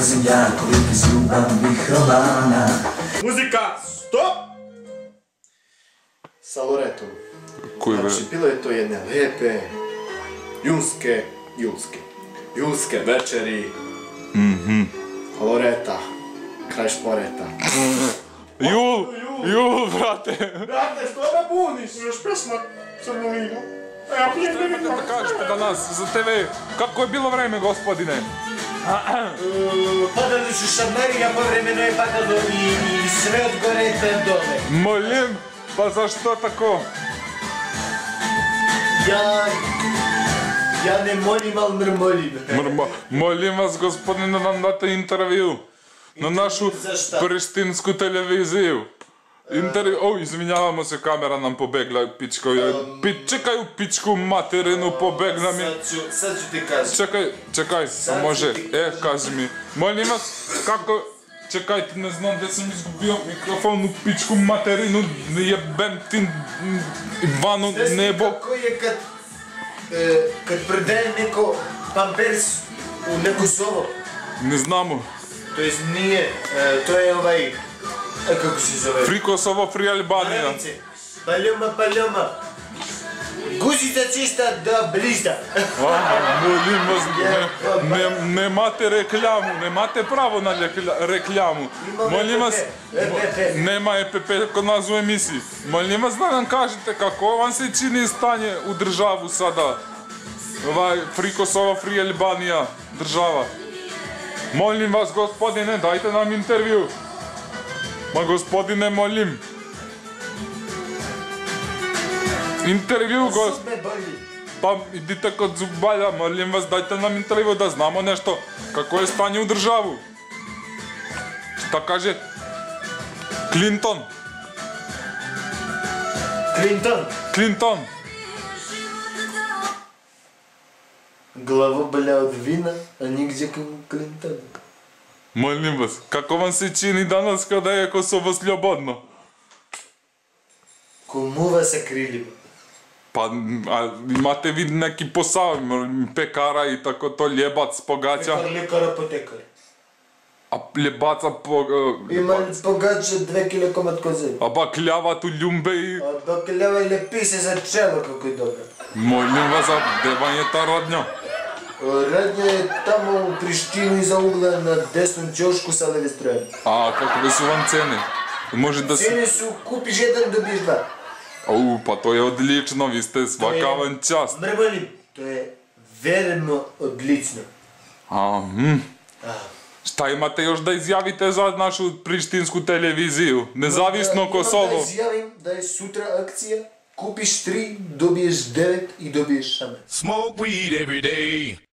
izlazim ja kolik iz ljubavnih romana Muzika, stop! Sa Loretom. Koji znači, bilo je to jedne lepe, junske, julske. Julske večeri. Mhm. Loreta. Kraj šporeta. Jul! Jul, brate! Brate, što me buniš? Još pesma Crnolinu. E, ja, što imate da kažete danas za TV? Kako je bilo vreme, gospodine? Podróż Szameria po временной Патагонии и срет горит доме. Блин, да за что такое? Я... Я не молим, а мрмолим. Мрмо... Молим вас, господине, нам дати інтерв'ю на нашу За що? Перештинську телевізію. Intervju, o, izvinjavamo se, kamera nam pobegla, pičko je. Um, Pi, čekaj, v pičku materinu um, pobegla mi. Sad ću ti kaži. Čekaj, čekaj, sad može, e, kaži mi. Molim vas, kako... Čekajte, ne znam gdje sam izgubio mikrofon u pičku materinu, jebem ti vanu nebo. kako je kad, e, kad predaje neko pampers u neko sovo? Ne znamo. To jest nije, e, to je ovaj e, kako se zove? Фрикосово фри Албанија. Maravice. Paljoma, paljoma. Guzica čista da bližda. А, молим вас, не, не, немате рекляму, немате право на. Имаме Молим вас, нема ЕПП кон нас у емисии. Молим вас да нам кажете како вам се чини стање у државу сада. Ова Фрикосова Фри Албанија држава. Молим вас, господине, дајте нам интервју. Ма господине, молим. Интервју, boli. Па идите код зубалја, молим вас, дајте нам интервју да знамо нешто. Како е стање у државу? Шта каже Клинтон? Клинтон. Клинтон? Глава боля от вина, а нигде Клинтон. Молим вас, како вам се чини данас када е Косово слободно? Кумува са крилива. Па, а, имате ви неки посао, м, пекара и тако то лебац погаќа, Лекар, лекар, апотекар. а лебаца по... Има погача 2 кг комат козе. А баклјавато љумбе и... А баклява или писе за чело како е добро. Молим вас за девањето родња. Радње е тамо у Приштини за угла на десном ќошку са леви строен. А, како ви су вам цени? Може да. Цени су купиш еден добиеш два. Ау, па тоа е одлично, ви сте свакаван час. Мрбалим, тоа е верно одлично. А, м. Шта имате још да изјавите за нашу приштинску телевизију? Независно Имам Да Косово. изјавим да е сутра акција, купиш 3, добиеш 9 и добиеш шамет. Smoke weed every day.